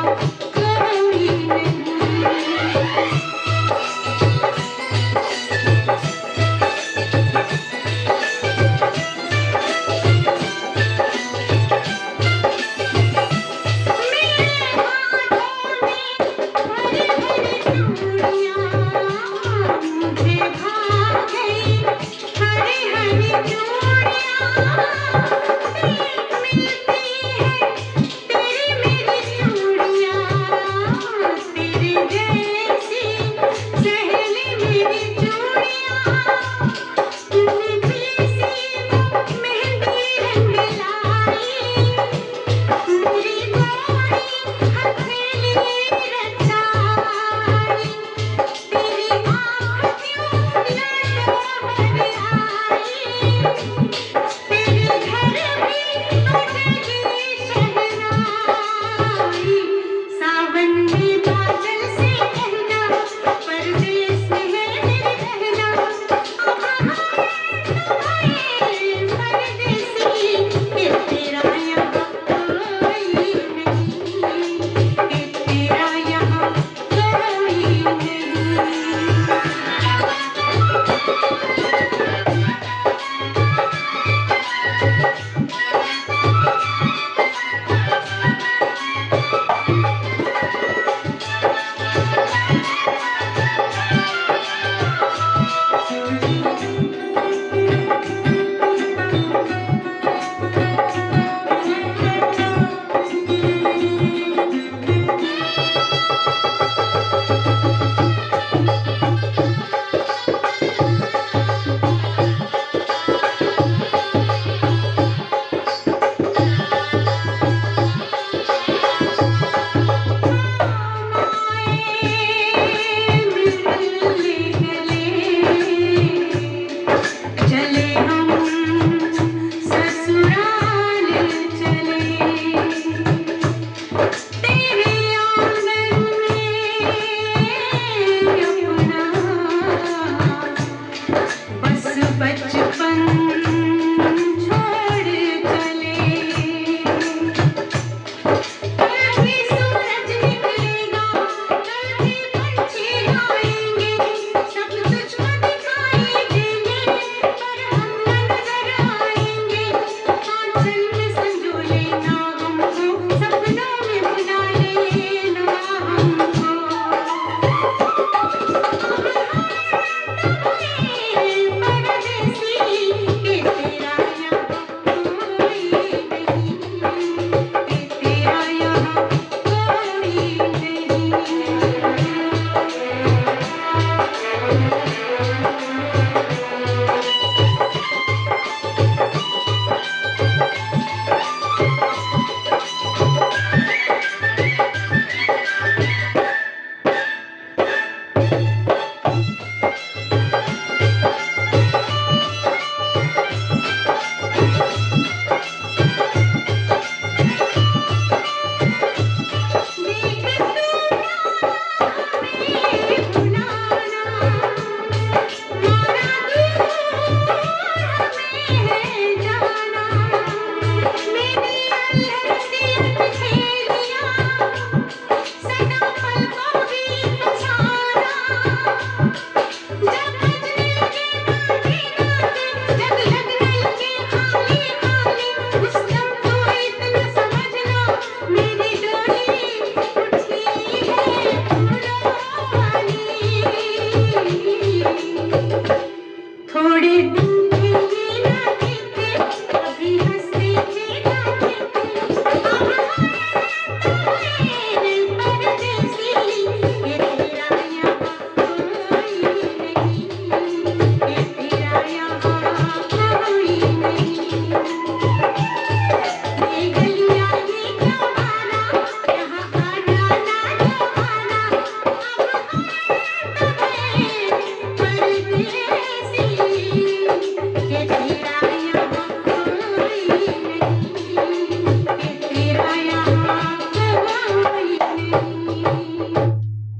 Good evening.